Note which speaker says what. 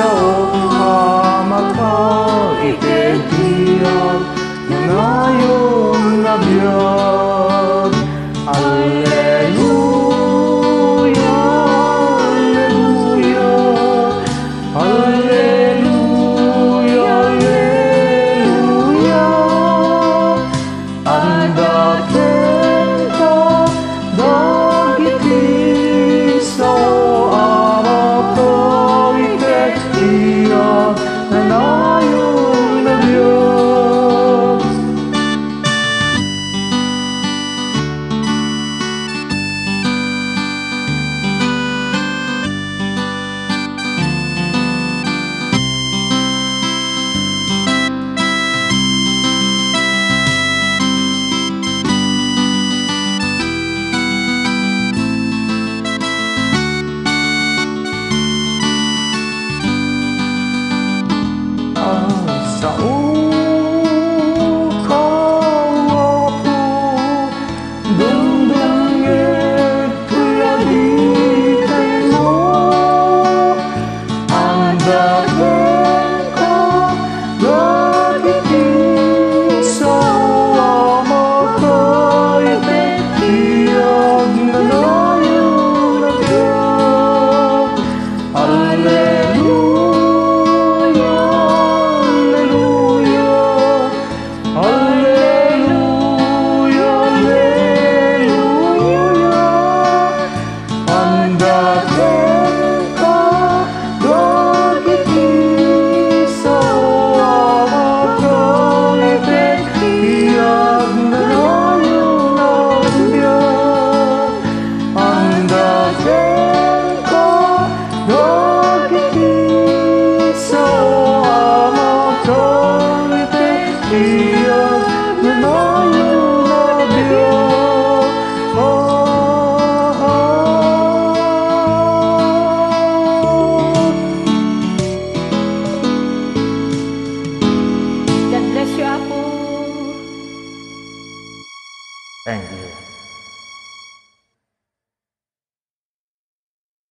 Speaker 1: soul.